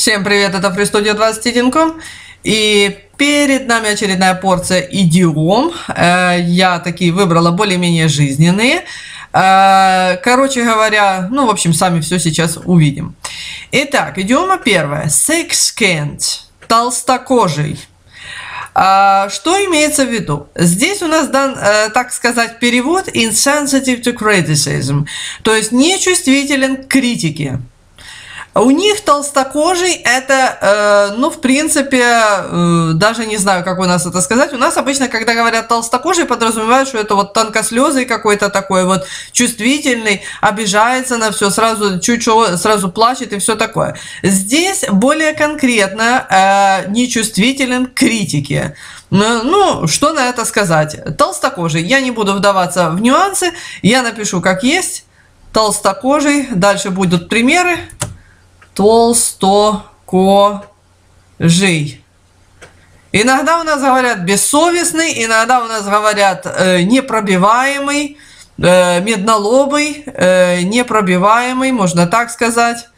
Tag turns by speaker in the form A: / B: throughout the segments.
A: Всем привет, это FreeStudio 21.com. И перед нами очередная порция идиом. Э, я такие выбрала более-менее жизненные. Э, короче говоря, ну, в общем, сами все сейчас увидим. Итак, идиома первая. Thick-skinned. Толстокожий. А, что имеется в виду? Здесь у нас дан, э, так сказать, перевод insensitive to criticism, то есть нечувствителен к критике. У них толстокожий это, э, ну, в принципе, э, даже не знаю, как у нас это сказать. У нас обычно, когда говорят толстокожий, подразумевают, что это вот тонкослезый какой-то такой вот чувствительный, обижается на все, сразу чуть сразу плачет и все такое. Здесь более конкретно э, нечувствителен к критике. Ну, ну, что на это сказать? Толстокожий. Я не буду вдаваться в нюансы. Я напишу как есть. Толстокожий. Дальше будут примеры толстокожий. Иногда у нас говорят бессовестный, иногда у нас говорят э, непробиваемый, э, меднолобый, э, непробиваемый, можно так сказать.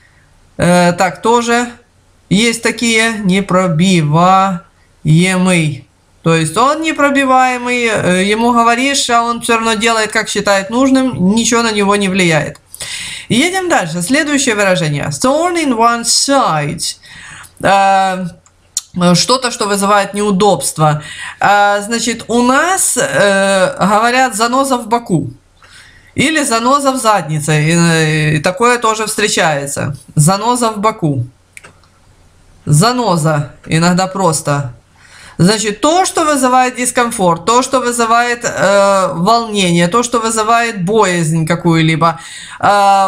A: Э, так тоже есть такие непробиваемый. То есть он непробиваемый, э, ему говоришь, а он все равно делает, как считает нужным, ничего на него не влияет. Едем дальше. Следующее выражение. Thorn in one's side. Uh, что-то, что вызывает неудобство. Uh, значит, у нас uh, говорят заноза в боку. Или заноза в заднице. И такое тоже встречается. Заноза в боку. Заноза. Иногда просто Значит, то, что вызывает дискомфорт, то, что вызывает э, волнение, то, что вызывает боязнь какую-либо. Э,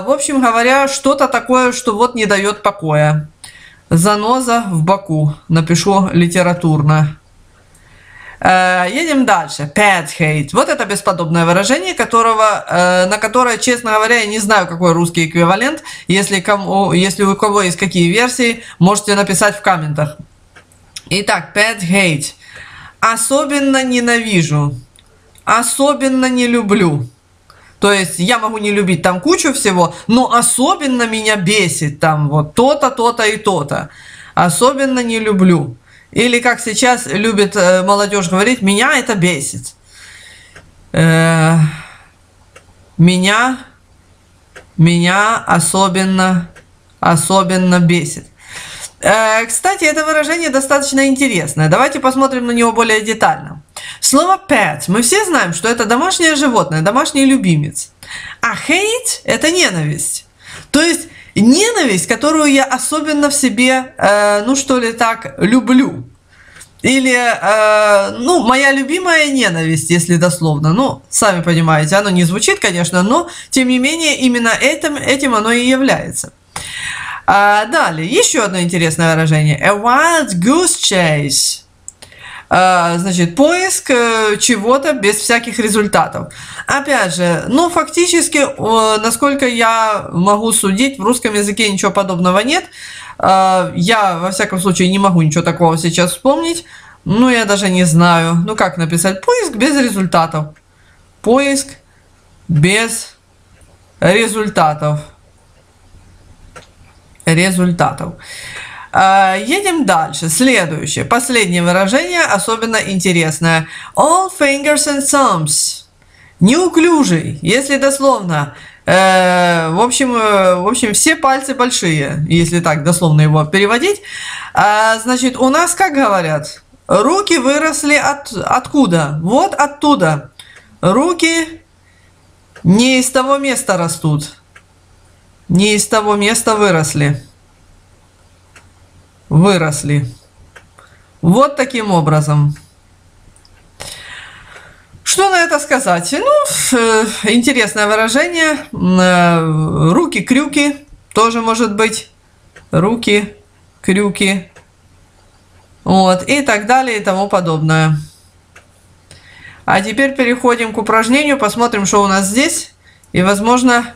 A: в общем говоря, что-то такое, что вот не дает покоя. Заноза в боку. Напишу литературно. Э, едем дальше. Pet hate. Вот это бесподобное выражение, которого, э, на которое, честно говоря, я не знаю, какой русский эквивалент. Если, кому, если у кого есть какие версии, можете написать в комментах. Итак, pet hate. Особенно ненавижу. Особенно не люблю. То есть я могу не любить там кучу всего, но особенно меня бесит там вот то-то, то-то и то-то. Особенно не люблю. Или как сейчас любит э, молодежь говорить, меня это бесит. Э, меня, меня особенно, особенно бесит. Э, кстати, это выражение достаточно интересное. Давайте посмотрим на него более детально. Слово pet. Мы все знаем, что это домашнее животное, домашний любимец. А hate – это ненависть. То есть ненависть, которую я особенно в себе, э, ну что ли так, люблю. Или, э, ну, моя любимая ненависть, если дословно. Ну, сами понимаете, оно не звучит, конечно, но, тем не менее, именно этим, этим оно и является. А, далее, еще одно интересное выражение. A wild goose chase. А, значит, поиск э, чего-то без всяких результатов. Опять же, ну, фактически, насколько я могу судить, в русском языке ничего подобного нет. А, я, во всяком случае, не могу ничего такого сейчас вспомнить. Ну, я даже не знаю. Ну, как написать? Поиск без результатов. Поиск без результатов результатов. А, едем дальше. Следующее. Последнее выражение, особенно интересное. All fingers and thumbs. Неуклюжий, если дословно. Э, в общем, э, в общем, все пальцы большие, если так дословно его переводить. А, значит, у нас как говорят? Руки выросли от, откуда? Вот оттуда. Руки не из того места растут не из того места выросли. Выросли. Вот таким образом. Что на это сказать? Ну, э, интересное выражение. Э, руки-крюки тоже может быть. Руки, крюки. Вот, и так далее, и тому подобное. А теперь переходим к упражнению, посмотрим, что у нас здесь. И, возможно,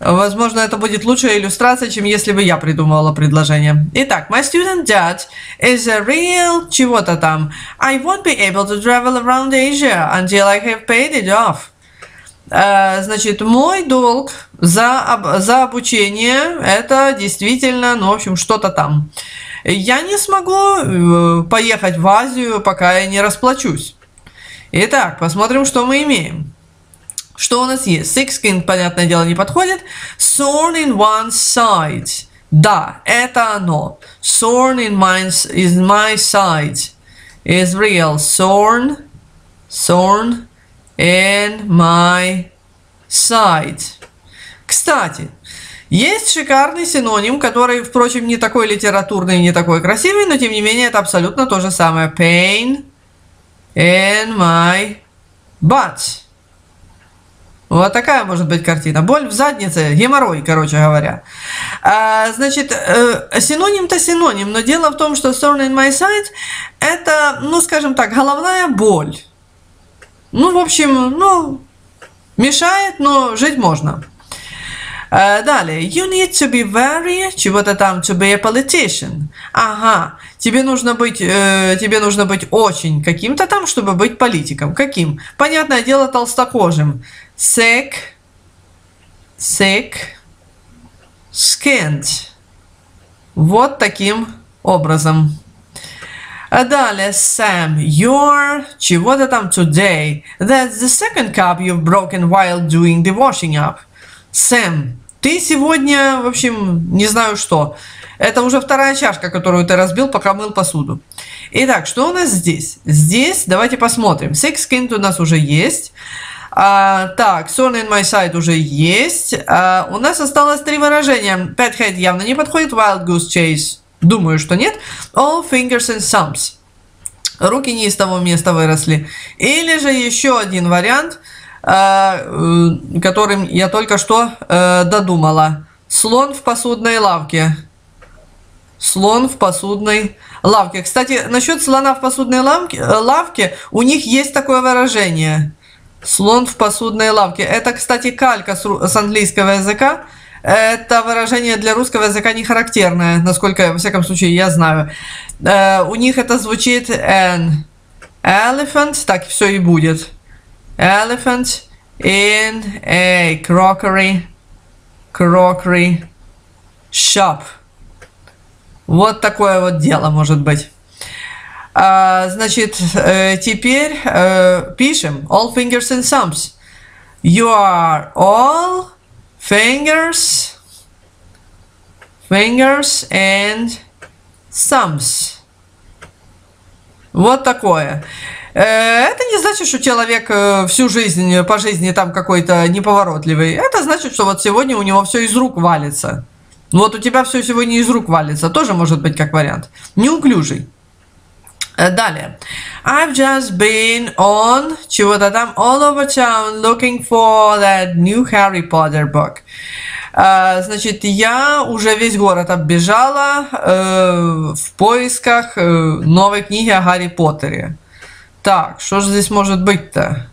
A: Возможно, это будет лучшая иллюстрация, чем если бы я придумывала предложение. Итак, my student debt is a real чего-то там. I won't be able to travel around Asia until I have paid it off. Э, значит, мой долг за, за обучение это действительно, ну, в общем, что-то там. Я не смогу э, поехать в Азию, пока я не расплачусь. Итак, посмотрим, что мы имеем. Что у нас есть? Six понятное дело, не подходит. Thorn in one side. Да, это оно. Thorn in my, is my side. Is real. Thorn, thorn in my side. Кстати, есть шикарный синоним, который, впрочем, не такой литературный, не такой красивый, но тем не менее это абсолютно то же самое. Pain in my butt. Вот такая может быть картина. Боль в заднице, геморрой, короче говоря. А, значит, э, синоним-то синоним, но дело в том, что thorn in my side это, ну, скажем так, головная боль. Ну, в общем, ну, мешает, но жить можно. А, далее. You need to be very, чего-то там, to be a politician. Ага. Тебе нужно быть, э, тебе нужно быть очень каким-то там, чтобы быть политиком. Каким? Понятное дело, толстокожим sick, sick, skinned. Вот таким образом. А далее, Sam, you're чего-то там today. That's the second cup you've broken while doing the washing up. Sam, ты сегодня, в общем, не знаю что. Это уже вторая чашка, которую ты разбил, пока мыл посуду. Итак, что у нас здесь? Здесь, давайте посмотрим. Six skinned у нас уже есть. А, так, Son in my side уже есть. А, у нас осталось три выражения. Pet head явно не подходит. Wild goose chase. Думаю, что нет. All fingers and thumbs. Руки не из того места выросли. Или же еще один вариант, а, которым я только что э, додумала. Слон в посудной лавке. Слон в посудной лавке. Кстати, насчет слона в посудной лавке, э, лавке у них есть такое выражение. Слон в посудной лавке. Это, кстати, калька с английского языка. Это выражение для русского языка не характерное, насколько, во всяком случае, я знаю. Э, у них это звучит an elephant, так все и будет. Elephant in a crockery, crockery shop. Вот такое вот дело может быть. А, значит, э, теперь э, пишем all fingers and thumbs. You are all fingers, fingers and thumbs. Вот такое. Э, это не значит, что человек всю жизнь, по жизни там какой-то неповоротливый. Это значит, что вот сегодня у него все из рук валится. Вот у тебя все сегодня из рук валится. Тоже может быть как вариант. Неуклюжий. Э, далее. I've just been on чего-то там all over town looking for that new Harry Potter book. Uh, значит, я уже весь город оббежала uh, в поисках uh, новой книги о Гарри Поттере. Так, что же здесь может быть-то?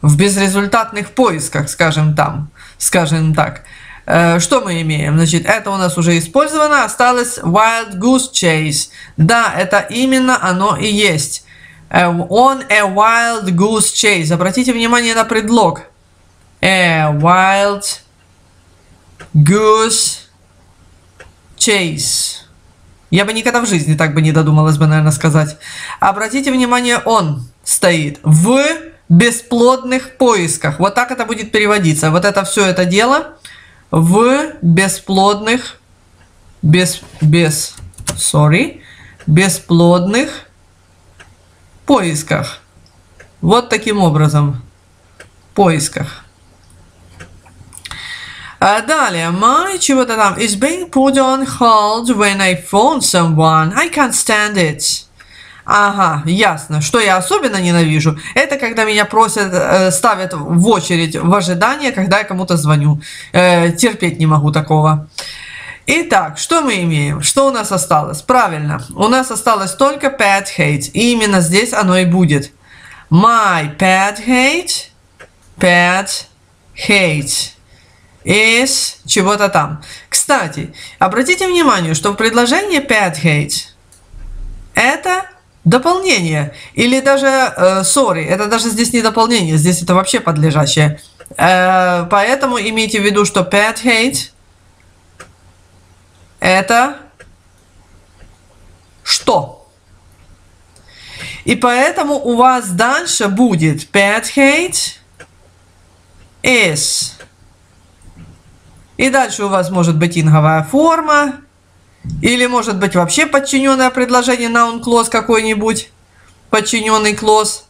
A: В безрезультатных поисках, скажем там, скажем так. Э, что мы имеем? Значит, это у нас уже использовано. Осталось Wild Goose Chase. Да, это именно оно и есть. On a Wild Goose Chase. Обратите внимание на предлог. A Wild Goose Chase. Я бы никогда в жизни так бы не додумалась бы, наверное, сказать. Обратите внимание, он стоит в бесплодных поисках. Вот так это будет переводиться. Вот это все это дело в бесплодных, без, без, sorry, бесплодных поисках. Вот таким образом. Поисках. А далее, my чего-то там is being put on hold when I phone someone. I can't stand it. Ага, ясно. Что я особенно ненавижу, это когда меня просят, э, ставят в очередь в ожидание, когда я кому-то звоню. Э, терпеть не могу такого. Итак, что мы имеем? Что у нас осталось? Правильно, у нас осталось только pet hate. И именно здесь оно и будет. My pet hate, pet hate is чего-то там. Кстати, обратите внимание, что в предложении pet hate это дополнение. Или даже, э, sorry, это даже здесь не дополнение, здесь это вообще подлежащее. Э, поэтому имейте в виду, что pet hate это что? И поэтому у вас дальше будет pet hate is. И дальше у вас может быть инговая форма. Или может быть вообще подчиненное предложение noun clause какой-нибудь. Подчиненный clause.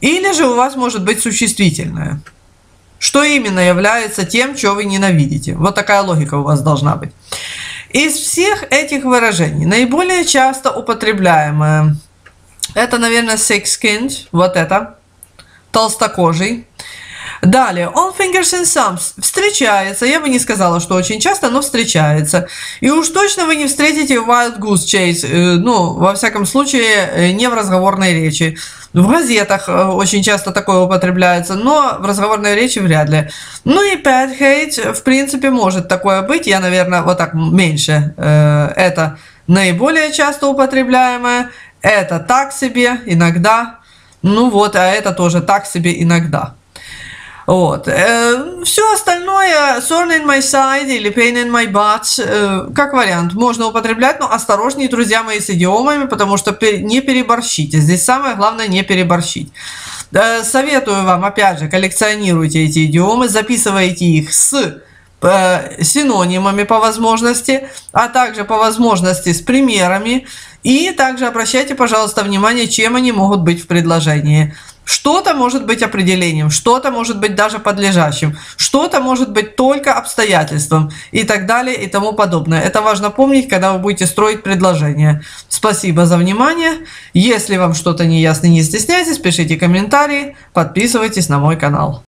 A: Или же у вас может быть существительное. Что именно является тем, что вы ненавидите. Вот такая логика у вас должна быть. Из всех этих выражений наиболее часто употребляемое это, наверное, thick-skinned, вот это, толстокожий. Далее, on fingers and thumbs встречается, я бы не сказала, что очень часто, но встречается. И уж точно вы не встретите wild goose chase, э, ну, во всяком случае, э, не в разговорной речи. В газетах э, очень часто такое употребляется, но в разговорной речи вряд ли. Ну и pet hate, в принципе, может такое быть. Я, наверное, вот так меньше. Это наиболее часто употребляемое. Это так себе иногда. Ну вот, а это тоже так себе иногда. Вот. Э, все остальное, thorn in my side или pain in my butt, э, как вариант, можно употреблять, но осторожнее, друзья мои, с идиомами, потому что не переборщите. Здесь самое главное не переборщить. Э, советую вам, опять же, коллекционируйте эти идиомы, записывайте их с синонимами по возможности, а также по возможности с примерами. И также обращайте, пожалуйста, внимание, чем они могут быть в предложении. Что-то может быть определением, что-то может быть даже подлежащим, что-то может быть только обстоятельством и так далее и тому подобное. Это важно помнить, когда вы будете строить предложение. Спасибо за внимание. Если вам что-то не ясно, не стесняйтесь, пишите комментарии, подписывайтесь на мой канал.